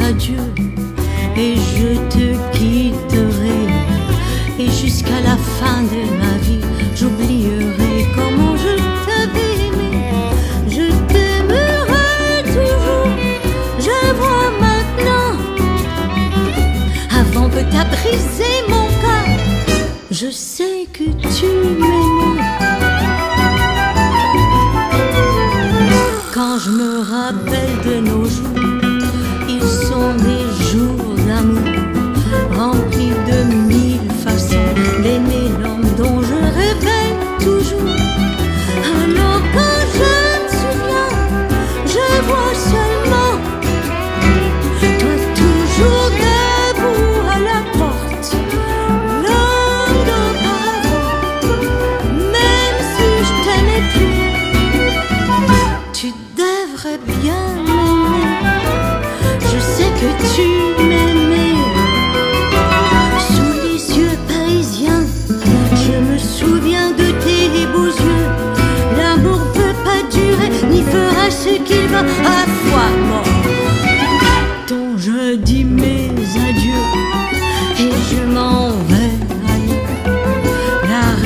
adieu et je te quitterai. Et jusqu'à la fin de ma vie, j'oublierai comment je t'avais aimé. Je t'aimerai toujours, je vois maintenant. Avant que t'as brisé mon cœur, je sais que tu. De nos jours, ils sont des jours d'amour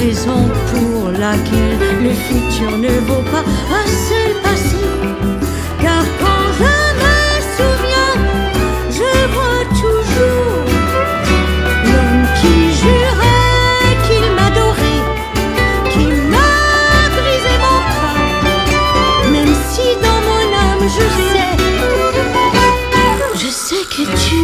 raison pour laquelle le futur ne vaut pas assez le passé. Car quand je me souviens, je vois toujours l'homme qui jurait qu'il m'adorait, qui m'a brisé mon cœur. Même si dans mon âme je sais, je sais que. Tu